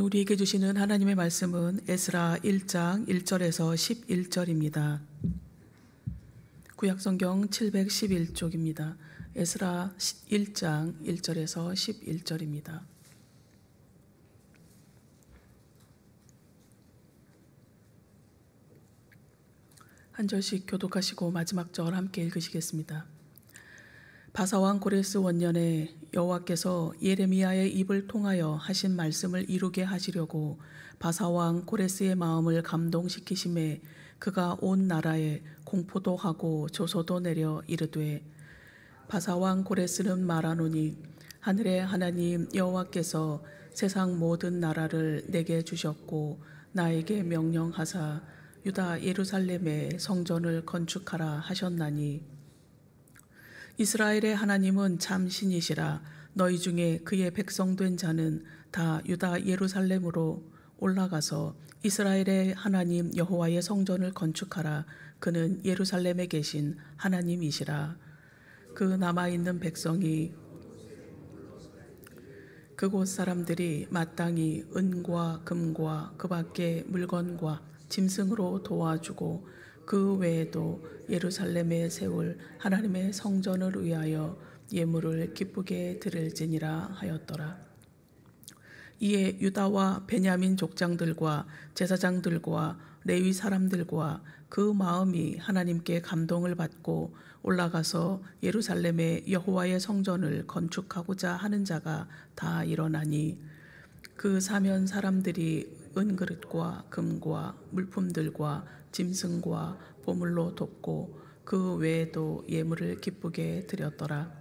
우리에게 주시는 하나님의 말씀은 에스라 1장 1절에서 11절입니다. 구약성경 711쪽입니다. 에스라 1장 1절에서 11절입니다. 한 절씩 교독하시고 마지막 절 함께 읽으시겠습니다. 바사왕 고레스 원년에 여호와께서 예레미야의 입을 통하여 하신 말씀을 이루게 하시려고 바사왕 고레스의 마음을 감동시키심에 그가 온 나라에 공포도 하고 조소도 내려 이르되 바사왕 고레스는 말하노니 하늘의 하나님 여호와께서 세상 모든 나라를 내게 주셨고 나에게 명령하사 유다 예루살렘에 성전을 건축하라 하셨나니 이스라엘의 하나님은 참 신이시라. 너희 중에 그의 백성된 자는 다 유다 예루살렘으로 올라가서 이스라엘의 하나님 여호와의 성전을 건축하라. 그는 예루살렘에 계신 하나님이시라. 그 남아 있는 백성이 그곳 사람들이 마땅히 은과 금과 그 밖에 물건과 짐승으로 도와주고 그 외에도 예루살렘에 세울 하나님의 성전을 위하여 예물을 기쁘게 드릴지니라 하였더라. 이에 유다와 베냐민 족장들과 제사장들과 레위 사람들과 그 마음이 하나님께 감동을 받고 올라가서 예루살렘에 여호와의 성전을 건축하고자 하는 자가 다 일어나니 그 사면 사람들이 은그릇과 금과 물품들과 짐승과 보물로 돕고 그 외에도 예물을 기쁘게 드렸더라.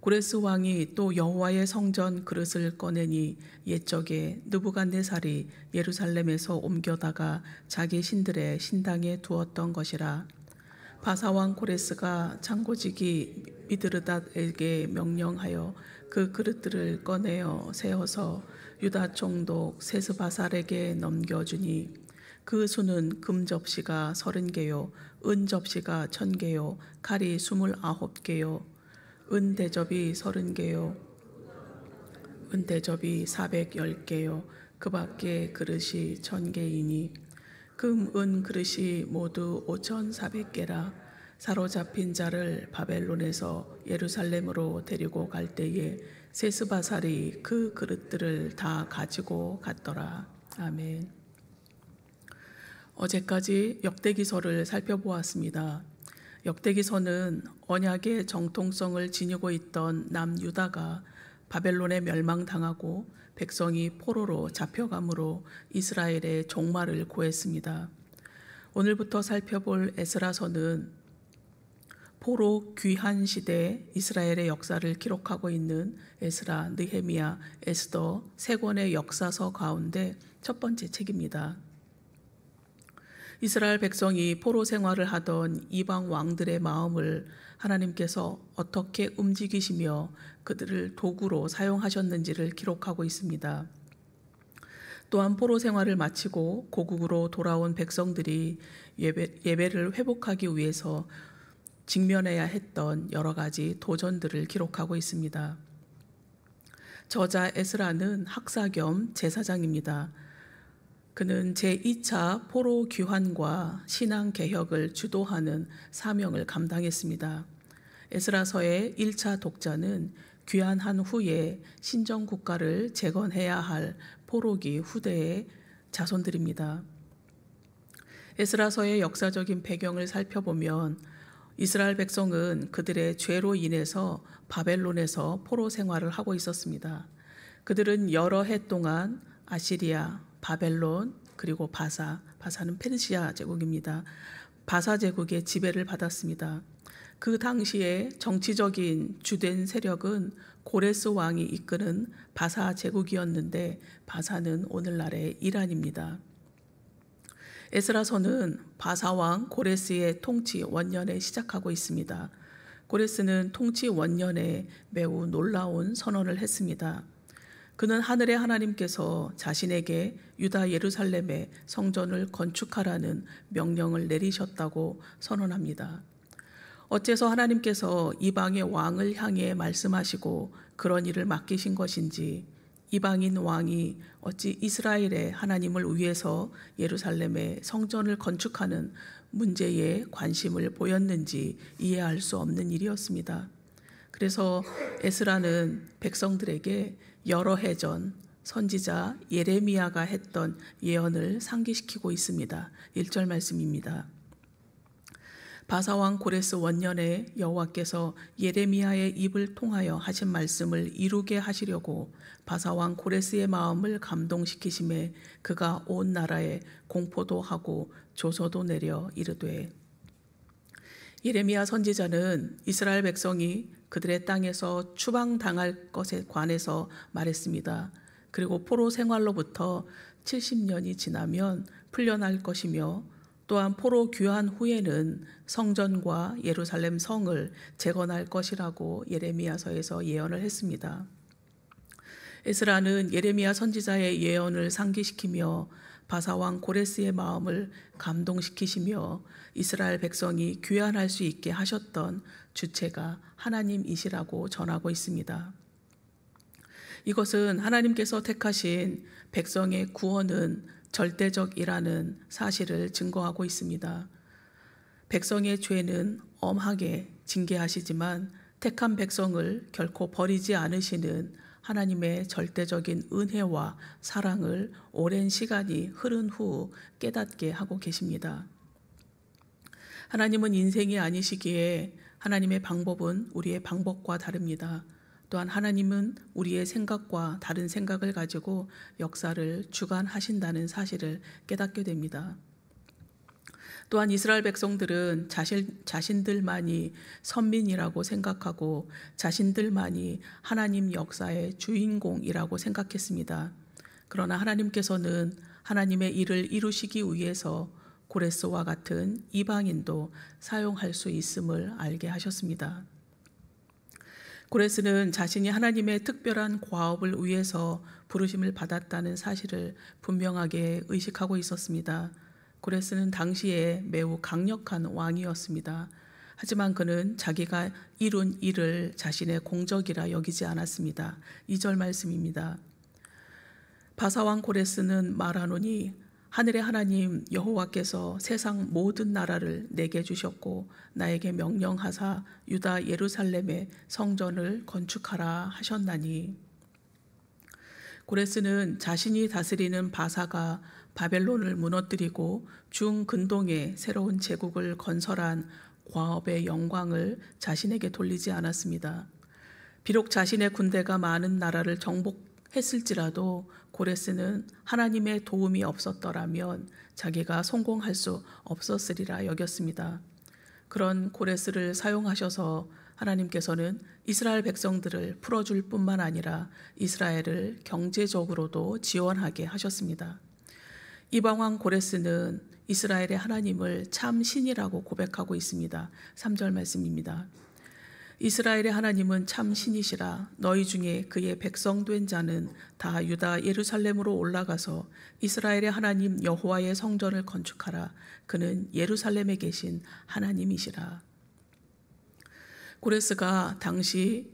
고레스 왕이 또 여호와의 성전 그릇을 꺼내니 옛적에 느부갓네살이 예루살렘에서 옮겨다가 자기 신들의 신당에 두었던 것이라. 바사 왕 고레스가 창고지기 미드르닷에게 명령하여 그 그릇들을 꺼내어 세워서 유다 총독 세스바살에게 넘겨주니 그 수는 금 접시가 서른 개요, 은 접시가 천 개요, 칼이 스물아홉 개요, 은 대접이 서른 개요, 은 대접이 사백열 개요, 그 밖에 그릇이 천 개이니 금, 은 그릇이 모두 오천사백 개라. 사로잡힌 자를 바벨론에서 예루살렘으로 데리고 갈 때에 세스바살이 그 그릇들을 다 가지고 갔더라. 아멘. 어제까지 역대기서를 살펴보았습니다. 역대기서는 언약의 정통성을 지니고 있던 남유다가 바벨론에 멸망당하고 백성이 포로로 잡혀감으로 이스라엘의 종말을 구했습니다. 오늘부터 살펴볼 에스라서는 포로 귀한 시대 이스라엘의 역사를 기록하고 있는 에스라, 느헤미야, 에스더 세 권의 역사서 가운데 첫 번째 책입니다. 이스라엘 백성이 포로 생활을 하던 이방 왕들의 마음을 하나님께서 어떻게 움직이시며 그들을 도구로 사용하셨는지를 기록하고 있습니다. 또한 포로 생활을 마치고 고국으로 돌아온 백성들이 예배, 예배를 회복하기 위해서 직면해야 했던 여러 가지 도전들을 기록하고 있습니다. 저자 에스라는 학사 겸 제사장입니다. 그는 제2차 포로 귀환과 신앙 개혁을 주도하는 사명을 감당했습니다. 에스라서의 1차 독자는 귀환한 후에 신정 국가를 재건해야 할 포로기 후대의 자손들입니다. 에스라서의 역사적인 배경을 살펴보면 이스라엘 백성은 그들의 죄로 인해서 바벨론에서 포로 생활을 하고 있었습니다. 그들은 여러 해 동안 아시리아, 바벨론, 그리고 바사, 바사는 페르시아 제국입니다. 바사 제국의 지배를 받았습니다. 그 당시에 정치적인 주된 세력은 고레스 왕이 이끄는 바사 제국이었는데 바사는 오늘날의 이란입니다. 에스라서는 바사 왕 고레스의 통치 원년에 시작하고 있습니다. 고레스는 통치 원년에 매우 놀라운 선언을 했습니다. 그는 하늘의 하나님께서 자신에게 유다 예루살렘에 성전을 건축하라는 명령을 내리셨다고 선언합니다. 어째서 하나님께서 이방의 왕을 향해 말씀하시고 그런 일을 맡기신 것인지 이방인 왕이 어찌 이스라엘의 하나님을 위해서 예루살렘의 성전을 건축하는 문제에 관심을 보였는지 이해할 수 없는 일이었습니다. 그래서 에스라는 백성들에게 여러 해 전 선지자 예레미야가 했던 예언을 상기시키고 있습니다. 1절 말씀입니다. 바사왕 고레스 원년에 여호와께서 예레미야의 입을 통하여 하신 말씀을 이루게 하시려고 바사왕 고레스의 마음을 감동시키심에 그가 온 나라에 공포도 하고 조서도 내려 이르되 예레미야 선지자는 이스라엘 백성이 그들의 땅에서 추방당할 것에 관해서 말했습니다. 그리고 포로 생활로부터 70년이 지나면 풀려날 것이며 또한 포로 귀환 후에는 성전과 예루살렘 성을 재건할 것이라고 예레미야서에서 예언을 했습니다. 에스라는 예레미야 선지자의 예언을 상기시키며 바사왕 고레스의 마음을 감동시키시며 이스라엘 백성이 귀환할 수 있게 하셨던 주체가 하나님이시라고 전하고 있습니다. 이것은 하나님께서 택하신 백성의 구원은 절대적이라는 사실을 증거하고 있습니다. 백성의 죄는 엄하게 징계하시지만 택한 백성을 결코 버리지 않으시는 하나님의 절대적인 은혜와 사랑을 오랜 시간이 흐른 후 깨닫게 하고 계십니다. 하나님은 인생이 아니시기에 하나님의 방법은 우리의 방법과 다릅니다. 또한 하나님은 우리의 생각과 다른 생각을 가지고 역사를 주관하신다는 사실을 깨닫게 됩니다. 또한 이스라엘 백성들은 자신, 자신들만이 선민이라고 생각하고 자신들만이 하나님 역사의 주인공이라고 생각했습니다. 그러나 하나님께서는 하나님의 일을 이루시기 위해서 고레스와 같은 이방인도 사용할 수 있음을 알게 하셨습니다. 고레스는 자신이 하나님의 특별한 과업을 위해서 부르심을 받았다는 사실을 분명하게 의식하고 있었습니다. 고레스는 당시에 매우 강력한 왕이었습니다. 하지만 그는 자기가 이룬 일을 자신의 공적이라 여기지 않았습니다. 2절 말씀입니다. 바사왕 고레스는 말하노니 하늘의 하나님 여호와께서 세상 모든 나라를 내게 주셨고 나에게 명령하사 유다 예루살렘의 성전을 건축하라 하셨나니 고레스는 자신이 다스리는 바사가 바벨론을 무너뜨리고 중근동에 새로운 제국을 건설한 과업의 영광을 자신에게 돌리지 않았습니다. 비록 자신의 군대가 많은 나라를 정복했을지라도 고레스는 하나님의 도움이 없었더라면 자기가 성공할 수 없었으리라 여겼습니다. 그런 고레스를 사용하셔서 하나님께서는 이스라엘 백성들을 풀어줄 뿐만 아니라 이스라엘을 경제적으로도 지원하게 하셨습니다. 이방 왕 고레스는 이스라엘의 하나님을 참 신이라고 고백하고 있습니다. 3절 말씀입니다. 이스라엘의 하나님은 참 신이시라 너희 중에 그의 백성 된 자는 다 유다 예루살렘으로 올라가서 이스라엘의 하나님 여호와의 성전을 건축하라 그는 예루살렘에 계신 하나님이시라 고레스가 당시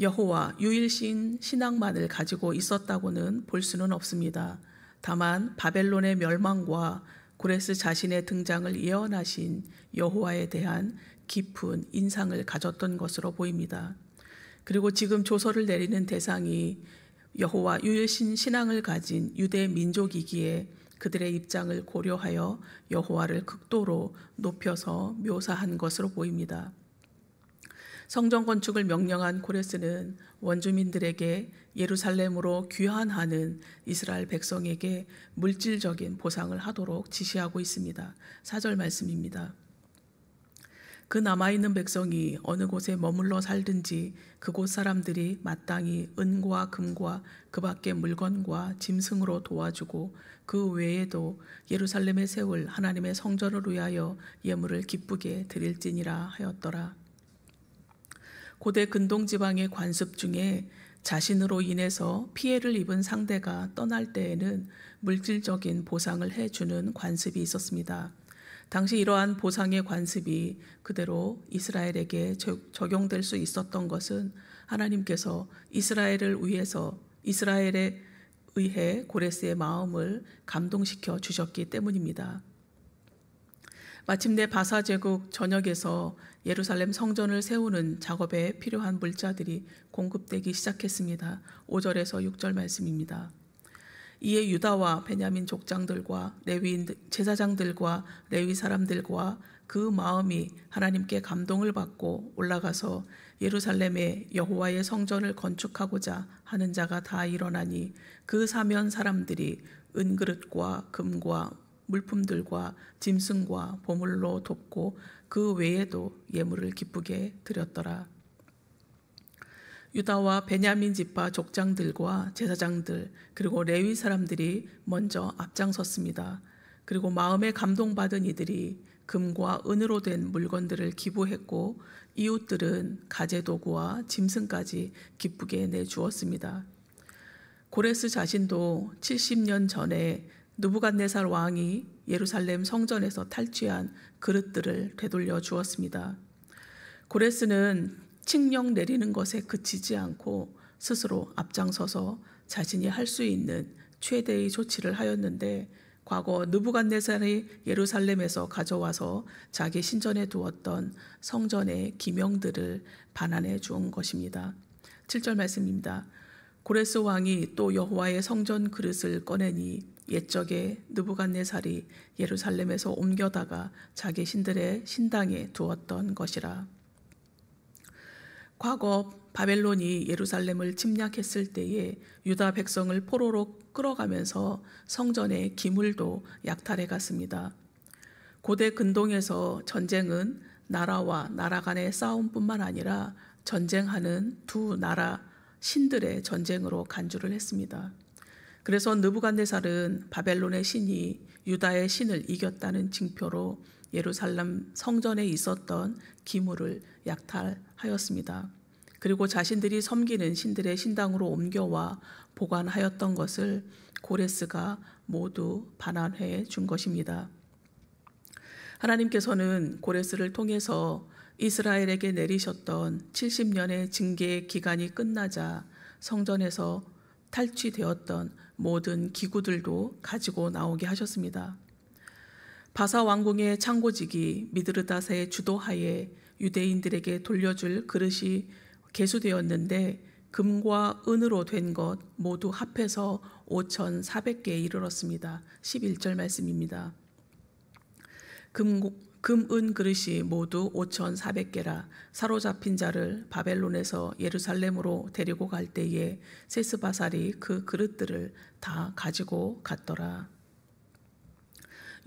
여호와 유일신 신앙만을 가지고 있었다고는 볼 수는 없습니다. 다만 바벨론의 멸망과 고레스 자신의 등장을 예언하신 여호와에 대한 깊은 인상을 가졌던 것으로 보입니다. 그리고 지금 조서를 내리는 대상이 여호와 유일신 신앙을 가진 유대 민족이기에 그들의 입장을 고려하여 여호와를 극도로 높여서 묘사한 것으로 보입니다. 성전 건축을 명령한 고레스는 원주민들에게 예루살렘으로 귀환하는 이스라엘 백성에게 물질적인 보상을 하도록 지시하고 있습니다. 4절 말씀입니다. 그 남아있는 백성이 어느 곳에 머물러 살든지 그곳 사람들이 마땅히 은과 금과 그 밖의 물건과 짐승으로 도와주고 그 외에도 예루살렘에 세울 하나님의 성전을 위하여 예물을 기쁘게 드릴지니라 하였더라. 고대 근동 지방의 관습 중에 자신으로 인해서 피해를 입은 상대가 떠날 때에는 물질적인 보상을 해주는 관습이 있었습니다. 당시 이러한 보상의 관습이 그대로 이스라엘에게 적용될 수 있었던 것은 하나님께서 이스라엘을 위해서 이스라엘에 의해 고레스의 마음을 감동시켜 주셨기 때문입니다. 마침내 바사 제국 전역에서 예루살렘 성전을 세우는 작업에 필요한 물자들이 공급되기 시작했습니다. 5절에서 6절 말씀입니다. 이에 유다와 베냐민 족장들과 레위인 제사장들과 레위 사람들과 그 마음이 하나님께 감동을 받고 올라가서 예루살렘에 여호와의 성전을 건축하고자 하는 자가 다 일어나니 그 사면 사람들이 은그릇과 금과 물품들과 짐승과 보물로 돕고 그 외에도 예물을 기쁘게 드렸더라. 유다와 베냐민 지파 족장들과 제사장들 그리고 레위 사람들이 먼저 앞장섰습니다. 그리고 마음에 감동받은 이들이 금과 은으로 된 물건들을 기부했고 이웃들은 가재 도구와 짐승까지 기쁘게 내주었습니다. 고레스 자신도 70년 전에 누부갓네살 왕이 예루살렘 성전에서 탈취한 그릇들을 되돌려 주었습니다. 고레스는 칙령 내리는 것에 그치지 않고 스스로 앞장서서 자신이 할 수 있는 최대의 조치를 하였는데 과거 느부갓네살이 예루살렘에서 가져와서 자기 신전에 두었던 성전의 기명들을 반환해 주은 것입니다. 7절 말씀입니다. 고레스 왕이 또 여호와의 성전 그릇을 꺼내니 옛적에 느부갓네살이 예루살렘에서 옮겨다가 자기 신들의 신당에 두었던 것이라. 과거 바벨론이 예루살렘을 침략했을 때에 유다 백성을 포로로 끌어가면서 성전의 기물도 약탈해 갔습니다. 고대 근동에서 전쟁은 나라와 나라 간의 싸움뿐만 아니라 전쟁하는 두 나라 신들의 전쟁으로 간주를 했습니다. 그래서 느부갓네살은 바벨론의 신이 유다의 신을 이겼다는 징표로 예루살렘 성전에 있었던 기물을 약탈하였습니다. 그리고 자신들이 섬기는 신들의 신당으로 옮겨와 보관하였던 것을 고레스가 모두 반환해 준 것입니다. 하나님께서는 고레스를 통해서 이스라엘에게 내리셨던 70년의 징계 기간이 끝나자 성전에서 탈취되었던 모든 기구들도 가지고 나오게 하셨습니다. 바사 왕궁의 창고직이 미드르다세의 주도하에 유대인들에게 돌려줄 그릇이 개수되었는데 금과 은으로 된 것 모두 합해서 5,400개에 이르렀습니다. 11절 말씀입니다. 금, 금, 은 그릇이 모두 5,400개라 사로잡힌 자를 바벨론에서 예루살렘으로 데리고 갈 때에 세스바살이 그 그릇들을 다 가지고 갔더라.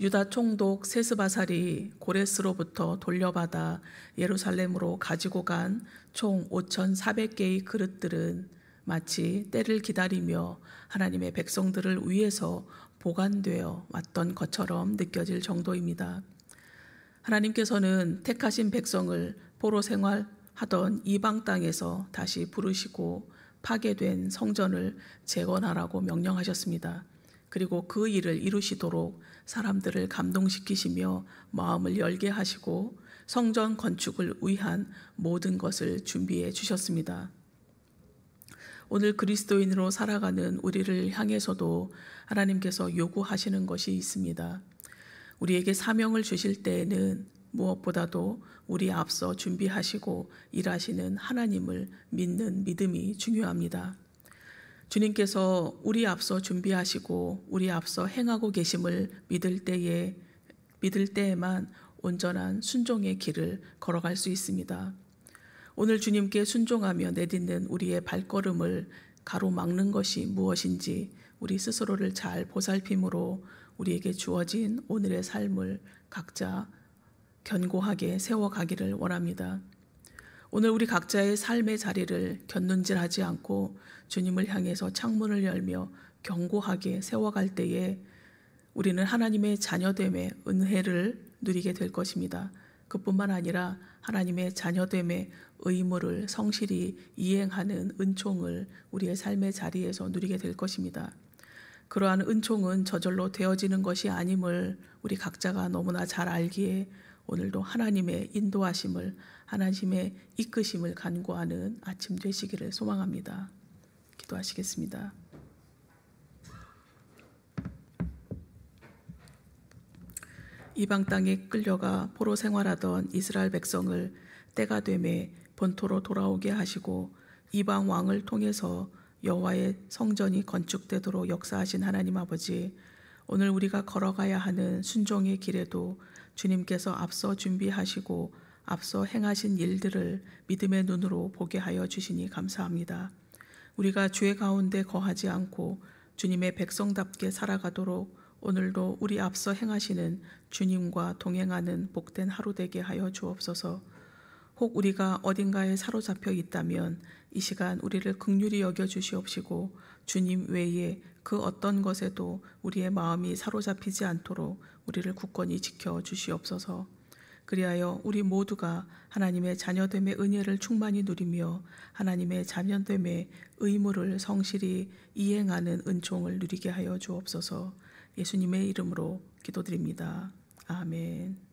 유다 총독 세스바살이 고레스로부터 돌려받아 예루살렘으로 가지고 간 총 5,400개의 그릇들은 마치 때를 기다리며 하나님의 백성들을 위해서 보관되어 왔던 것처럼 느껴질 정도입니다. 하나님께서는 택하신 백성을 포로 생활하던 이방 땅에서 다시 부르시고 파괴된 성전을 재건하라고 명령하셨습니다. 그리고 그 일을 이루시도록 사람들을 감동시키시며 마음을 열게 하시고 성전 건축을 위한 모든 것을 준비해 주셨습니다. 오늘 그리스도인으로 살아가는 우리를 향해서도 하나님께서 요구하시는 것이 있습니다. 우리에게 사명을 주실 때에는 무엇보다도 우리 앞서 준비하시고 일하시는 하나님을 믿는 믿음이 중요합니다. 주님께서 우리 앞서 준비하시고 우리 앞서 행하고 계심을 믿을 때에 믿을 때에만 온전한 순종의 길을 걸어갈 수 있습니다. 오늘 주님께 순종하며 내딛는 우리의 발걸음을 가로막는 것이 무엇인지 우리 스스로를 잘 보살핌으로 우리에게 주어진 오늘의 삶을 각자 견고하게 세워가기를 원합니다. 오늘 우리 각자의 삶의 자리를 곁눈질하지 않고 주님을 향해서 창문을 열며 견고하게 세워갈 때에 우리는 하나님의 자녀됨의 은혜를 누리게 될 것입니다. 그뿐만 아니라 하나님의 자녀됨의 의무를 성실히 이행하는 은총을 우리의 삶의 자리에서 누리게 될 것입니다. 그러한 은총은 저절로 되어지는 것이 아님을 우리 각자가 너무나 잘 알기에 오늘도 하나님의 인도하심을 하나님의 이끄심을 간구하는 아침 되시기를 소망합니다. 기도하시겠습니다. 이방 땅에 끌려가 포로 생활하던 이스라엘 백성을 때가 되매 본토로 돌아오게 하시고 이방 왕을 통해서 여호와의 성전이 건축되도록 역사하신 하나님 아버지 오늘 우리가 걸어가야 하는 순종의 길에도 주님께서 앞서 준비하시고 앞서 행하신 일들을 믿음의 눈으로 보게 하여 주시니 감사합니다. 우리가 죄 가운데 거하지 않고 주님의 백성답게 살아가도록 오늘도 우리 앞서 행하시는 주님과 동행하는 복된 하루 되게 하여 주옵소서. 혹 우리가 어딘가에 사로잡혀 있다면 이 시간 우리를 극률히 여겨 주시옵시고 주님 외에 그 어떤 것에도 우리의 마음이 사로잡히지 않도록 우리를 굳건히 지켜 주시옵소서. 그리하여 우리 모두가 하나님의 자녀됨의 은혜를 충만히 누리며 하나님의 자녀됨의 의무를 성실히 이행하는 은총을 누리게 하여 주옵소서. 예수님의 이름으로 기도드립니다. 아멘.